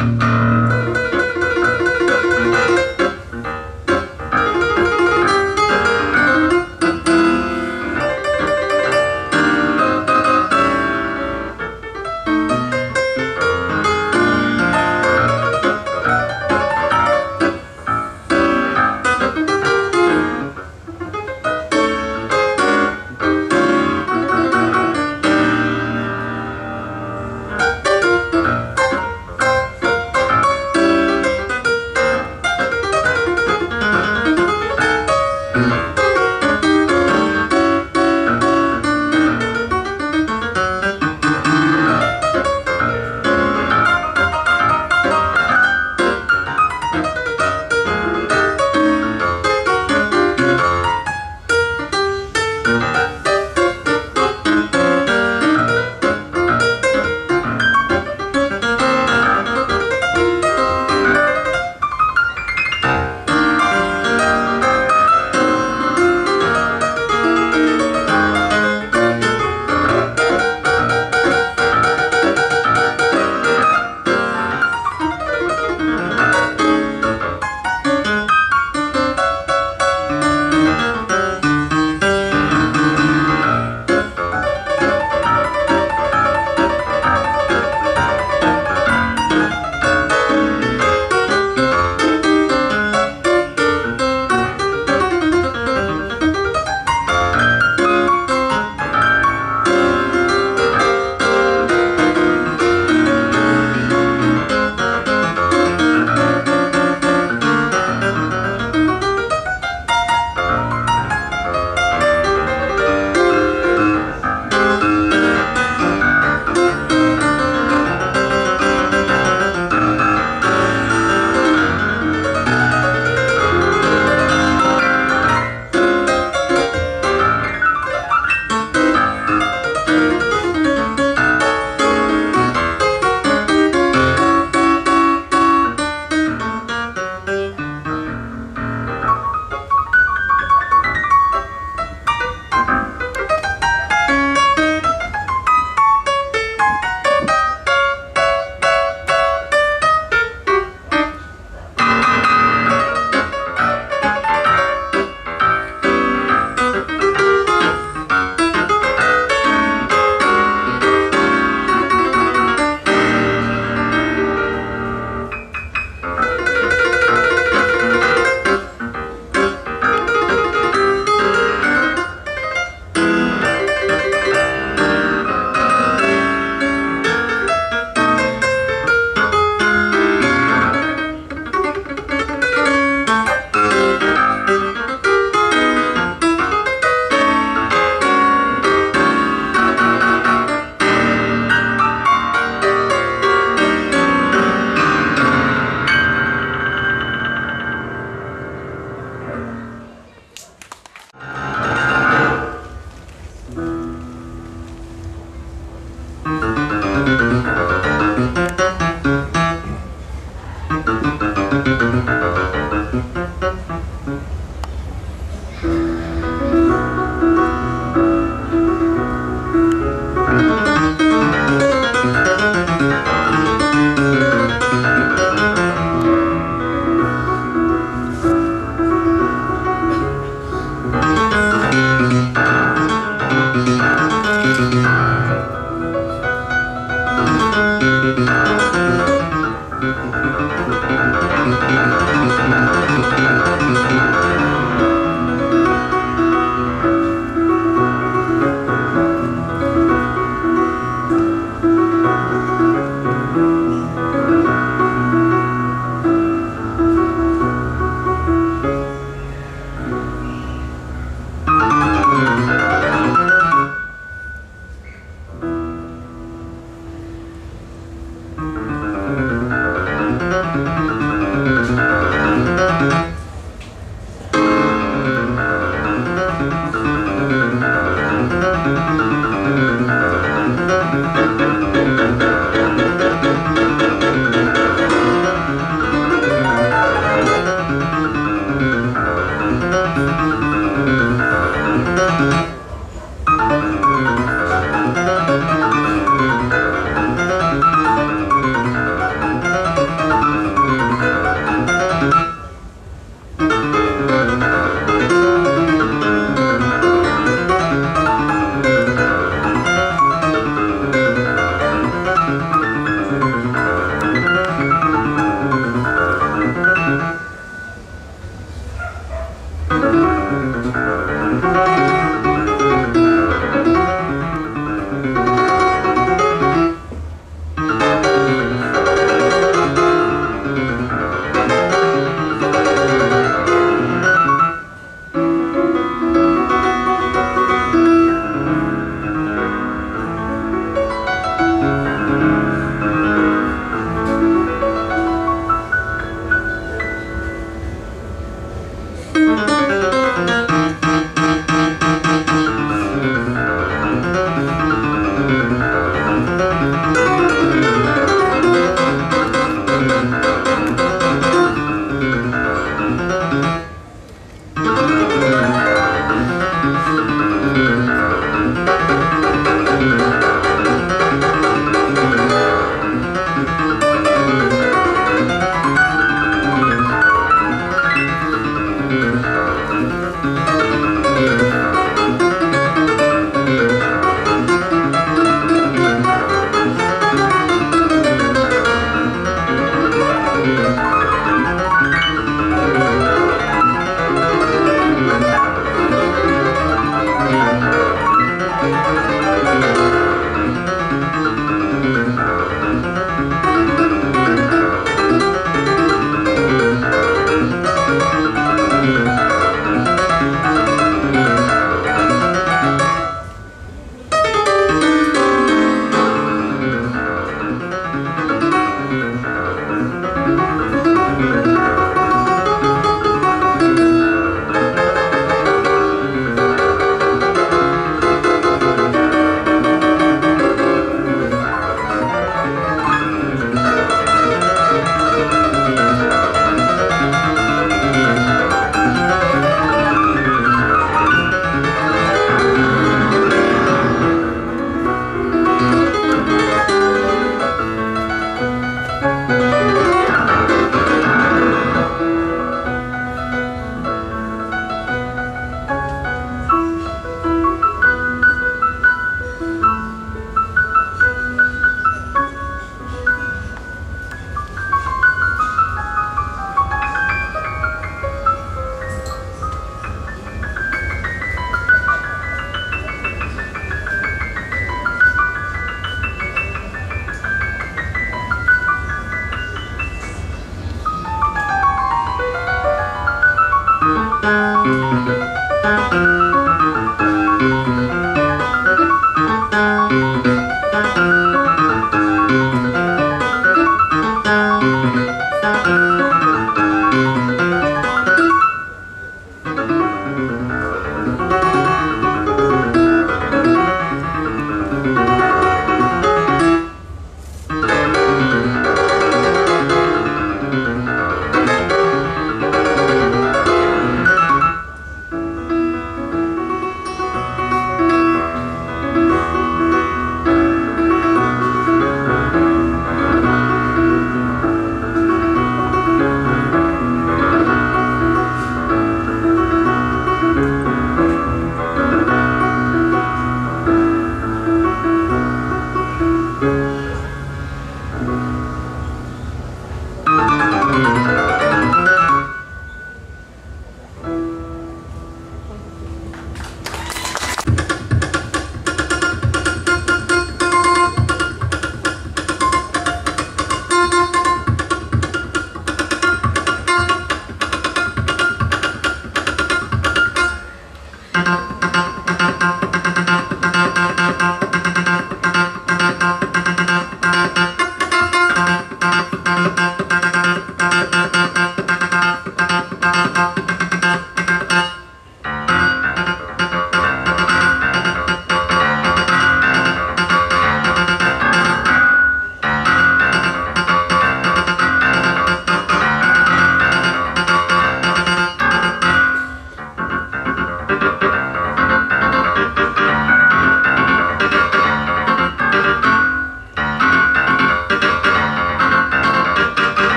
Música